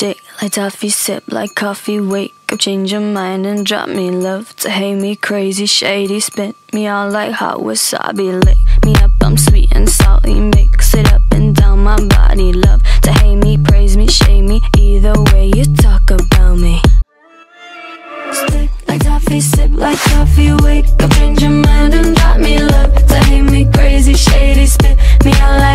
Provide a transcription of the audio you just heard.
stick like toffee, sip like coffee, wake up, change your mind and drop me love to hate me crazy, shady, spit me on like hot wasabi, lick me up, I'm sweet and salty, mix it up and down my body, love to hate me, praise me, shame me, either way you talk about me. Stick like toffee, sip like coffee, wake up, change your mind and drop me love to hate me crazy, shady, spit me out like